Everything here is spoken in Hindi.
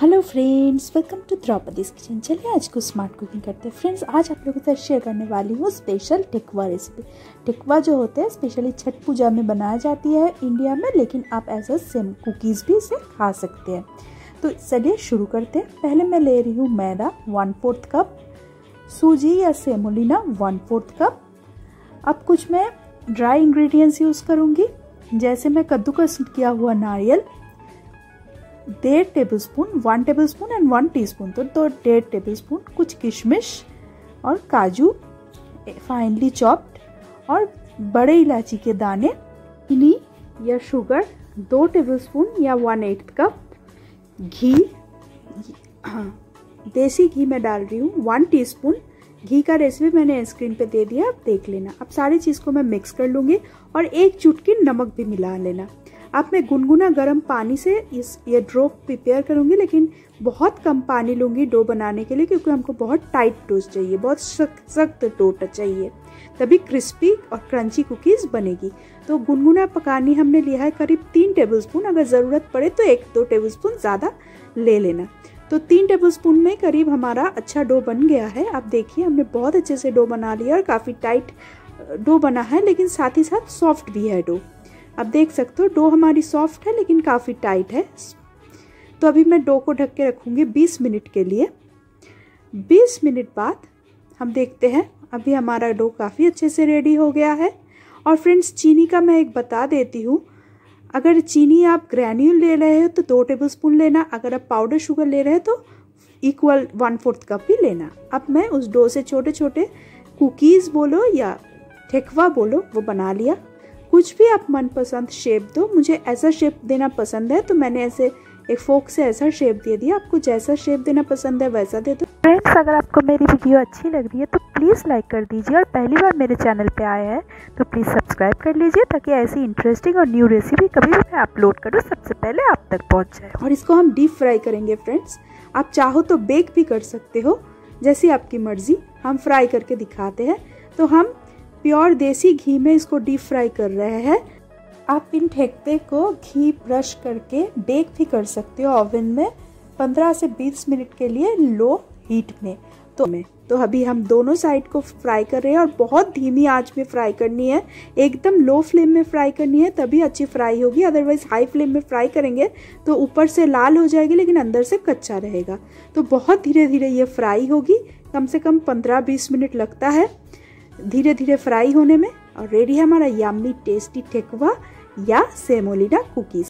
Hello friends welcome to Draupadi's kitchen चलिए आज को स्मार्ट कुकिंग करते हैं। फ्रेंड्स आज आप लोगों के साथ शेयर करने वाली हूँ स्पेशल टिकवा रेसिपी टिकवा जो होते हैं स्पेशली छठ पूजा में बनाया जाती है इंडिया में, लेकिन आप एज अ सेम कुकीज़ भी इसे खा सकते हैं। तो चलिए शुरू करते हैं। पहले मैं ले रही हूँ मैदा वन फोर्थ कप सूजी या सेमोलिना वन फोर्थ कप अब कुछ मैं ड्राई इंग्रेडिएंट्स यूज़ करूँगी। जैसे मैं कद्दूकस किया हुआ नारियल डेढ़ tablespoon one tablespoon and one teaspoon तो दो डेढ़ टेबल स्पून कुछ किशमिश और काजू फाइनली चॉप्ड और बड़े इलायची के दाने चीनी या शुगर दो टेबल स्पून या वन एट कप घी, देसी घी मैं डाल रही हूँ वन टीस्पून घी का रेसिपी मैंने स्क्रीन पे दे दिया, आप देख लेना। अब सारी चीज़ को मैं मिक्स कर लूँगी और एक चुटकी नमक भी मिला लेना। अब मैं गुनगुना गर्म पानी से इस, ये डो प्रिपेयर करूँगी, लेकिन बहुत कम पानी लूँगी डो बनाने के लिए, क्योंकि हमको बहुत टाइट डो चाहिए, बहुत सख्त सख्त डो चाहिए। तभी क्रिस्पी और क्रंची कुकीज़ बनेगी। तो गुनगुना पकानी हमने लिया है करीब तीन टेबल स्पून अगर ज़रूरत पड़े तो एक, दो टेबल स्पून ज़्यादा ले लेना। तो तीन टेबल स्पून में करीब हमारा अच्छा डो बन गया है। आप देखिए, हमने बहुत अच्छे से डो बना लिया और काफ़ी टाइट डो बना है, लेकिन साथ ही साथ सॉफ्ट भी है डो अब देख सकते हो, डो हमारी सॉफ्ट है, लेकिन काफ़ी टाइट है। तो अभी मैं डो को ढक के रखूँगी 20 मिनट के लिए। 20 मिनट बाद हम देखते हैं, अभी हमारा डो काफ़ी अच्छे से रेडी हो गया है। और फ्रेंड्स चीनी का मैं एक बता देती हूँ। अगर चीनी आप ग्रैन्यूल ले रहे हो तो दो टेबल स्पून लेना। अगर आप पाउडर शुगर ले रहे हो तो इक्वल वन फोर्थ कप ही लेना। अब मैं उस डो से छोटे छोटे कुकीज़ बोलो या ठेकवा बोलो, वो बना लिया। कुछ भी आप मनपसंद शेप दो मुझे ऐसा शेप देना पसंद है तो मैंने ऐसे एक फोक से ऐसा शेप दे दिया आपको जैसा शेप देना पसंद है वैसा दे दो। फ्रेंड्स अगर आपको मेरी वीडियो अच्छी लग रही है तो प्लीज़ लाइक कर दीजिए और पहली बार मेरे चैनल पे आए हैं तो प्लीज़ सब्सक्राइब कर लीजिए ताकि ऐसी इंटरेस्टिंग और न्यू रेसिपी कभी भी मैं अपलोड करूँ सबसे पहले आप तक पहुँच जाए। और इसको हम डीप फ्राई करेंगे फ्रेंड्स आप चाहो तो बेक भी कर सकते हो जैसी आपकी मर्ज़ी हम फ्राई करके दिखाते हैं। तो हम प्योर देसी घी में इसको डीप फ्राई कर रहे हैं। आप इन ठेकते को घी ब्रश करके बेक भी कर सकते हो ओवन में 15 से 20 मिनट के लिए लो हीट में। तो में। तो अभी हम दोनों साइड को फ्राई कर रहे हैं और बहुत धीमी आँच में फ्राई करनी है। एकदम लो फ्लेम में फ्राई करनी है तभी अच्छी फ्राई होगी, अदरवाइज़ हाई फ्लेम में फ्राई करेंगे तो ऊपर से लाल हो जाएगी लेकिन अंदर से कच्चा रहेगा। तो बहुत धीरे धीरे ये फ्राई होगी, कम से कम 15-20 मिनट लगता है। धीरे धीरे फ्राई होने में और रेडी है हमारा यम्मी टेस्टी ठेकुआ या सेमोलिना कुकीज़